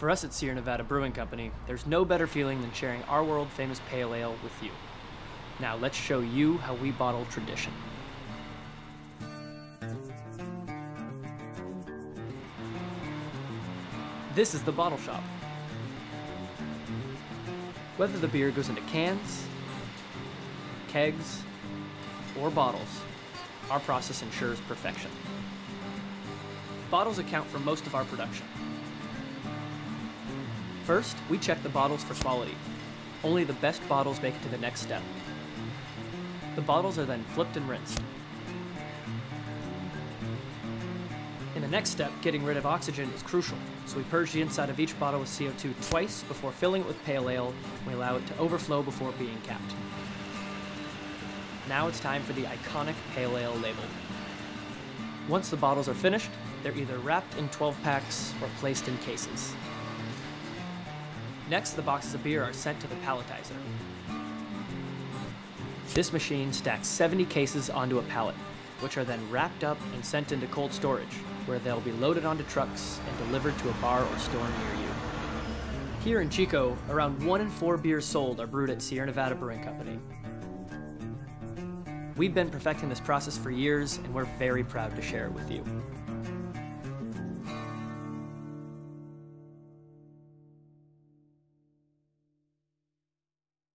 For us at Sierra Nevada Brewing Company, there's no better feeling than sharing our world famous pale ale with you. Now let's show you how we bottle tradition. This is the bottle shop. Whether the beer goes into cans, kegs, or bottles, our process ensures perfection. Bottles account for most of our production. First, we check the bottles for quality. Only the best bottles make it to the next step. The bottles are then flipped and rinsed. In the next step, getting rid of oxygen is crucial, so we purge the inside of each bottle with CO2 twice before filling it with pale ale, and we allow it to overflow before being capped. Now it's time for the iconic pale ale label. Once the bottles are finished, they're either wrapped in 12 packs or placed in cases. Next, the boxes of beer are sent to the palletizer. This machine stacks 70 cases onto a pallet, which are then wrapped up and sent into cold storage, where they'll be loaded onto trucks and delivered to a bar or store near you. Here in Chico, around one in four beers sold are brewed at Sierra Nevada Brewing Company. We've been perfecting this process for years, and we're very proud to share it with you.